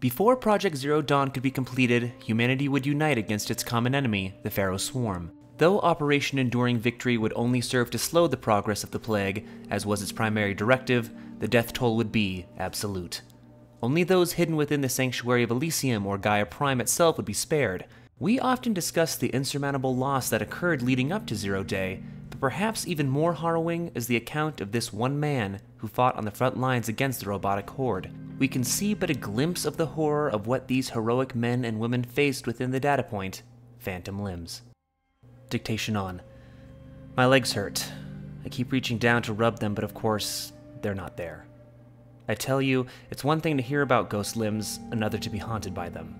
Before Project Zero Dawn could be completed, humanity would unite against its common enemy, the Faro Swarm. Though Operation Enduring Victory would only serve to slow the progress of the plague, as was its primary directive, the death toll would be absolute. Only those hidden within the Sanctuary of Elysium or Gaia Prime itself would be spared. We often discuss the insurmountable loss that occurred leading up to Zero Day, but perhaps even more harrowing is the account of this one man who fought on the front lines against the robotic horde. We can see but a glimpse of the horror of what these heroic men and women faced within the data point phantom limbs. Dictation on. My legs hurt. I keep reaching down to rub them, but of course, they're not there. I tell you, it's one thing to hear about ghost limbs, another to be haunted by them.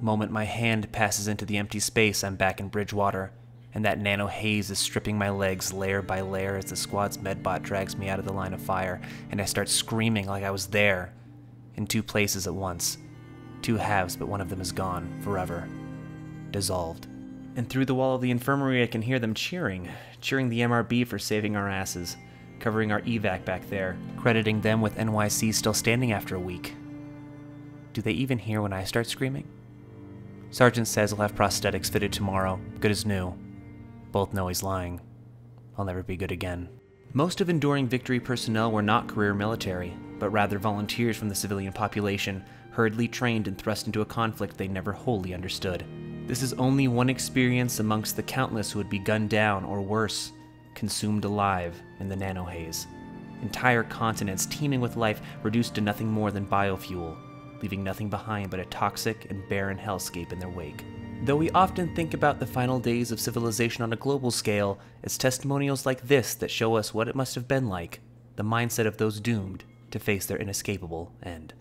Moment my hand passes into the empty space, I'm back in Bridgewater, and that nano haze is stripping my legs layer by layer as the squad's medbot drags me out of the line of fire, and I start screaming like I was there, in two places at once. Two halves, but one of them is gone, forever. Dissolved. And through the wall of the infirmary, I can hear them cheering, cheering the MRB for saving our asses, covering our evac back there, crediting them with NYC still standing after a week. Do they even hear when I start screaming? Sergeant says he'll have prosthetics fitted tomorrow, good as new. Both know he's lying. I'll never be good again. Most of Enduring Victory personnel were not career military, but rather volunteers from the civilian population, hurriedly trained and thrust into a conflict they never wholly understood. This is only one experience amongst the countless who would be gunned down, or worse, consumed alive in the nanohaze. Entire continents teeming with life reduced to nothing more than biofuel, leaving nothing behind but a toxic and barren hellscape in their wake. Though we often think about the final days of civilization on a global scale, it's testimonials like this that show us what it must have been like, the mindset of those doomed to face their inescapable end.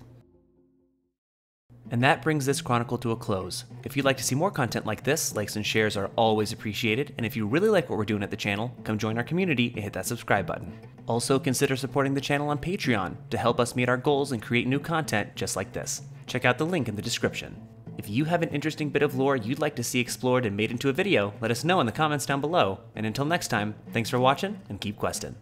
And that brings this chronicle to a close. If you'd like to see more content like this, likes and shares are always appreciated, and if you really like what we're doing at the channel, come join our community and hit that subscribe button. Also, consider supporting the channel on Patreon to help us meet our goals and create new content just like this. Check out the link in the description. If you have an interesting bit of lore you'd like to see explored and made into a video, let us know in the comments down below. And until next time, thanks for watching and keep questing.